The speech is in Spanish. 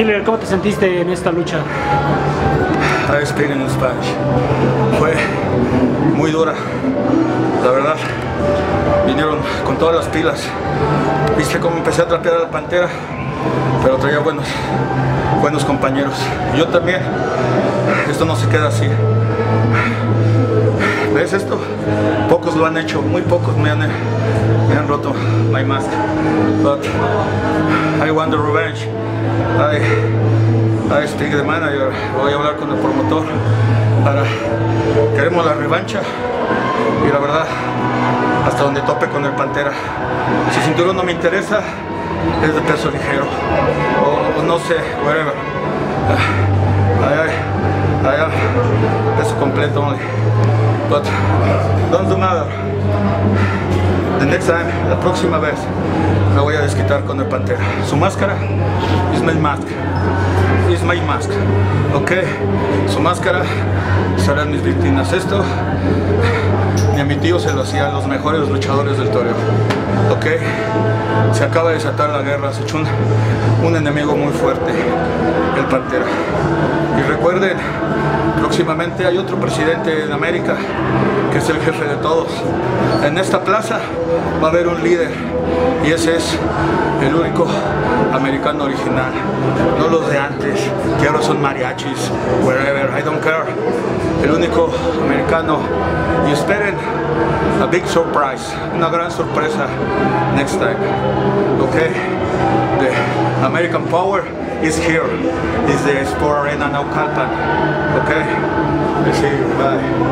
Killer, ¿cómo te sentiste en esta lucha? I speak in Spanish. Fue muy dura, la verdad. Vinieron con todas las pilas. Viste cómo empecé a trapear a la pantera, pero traía buenos, buenos compañeros. Yo también. Esto no se queda así. ¿Ves esto? Pocos lo han hecho, muy pocos me han, me han roto my mask. But I want the revenge. I, I speak the manager. Voy a hablar con el promotor para queremos la revancha y la verdad hasta donde tope con el Pantera. Si cinturón no me interesa, es de peso ligero o, no sé, whatever. Ay, ay, ay, peso completo only. But don't do matter. The next time, la próxima vez, me voy a desquitar con el Pantera. Su máscara is my mask. My mask. Ok, su máscara serán mis víctimas. Esto ni a mi tío se lo hacía a los mejores luchadores del toreo. Ok, se acaba de desatar la guerra, se echó un, un enemigo muy fuerte, el Pantera. Y recuerden, próximamente hay otro presidente en América que es el jefe de todos. En esta plaza va a haber un líder y ese es el único americano original, no los de antes, que ahora son mariachis, wherever, I don't care. El único americano y esperen a big surprise, una gran sorpresa next time. Okay, the American Power is here, is the Sport Arena Naucalpan. Okay, I see you, bye.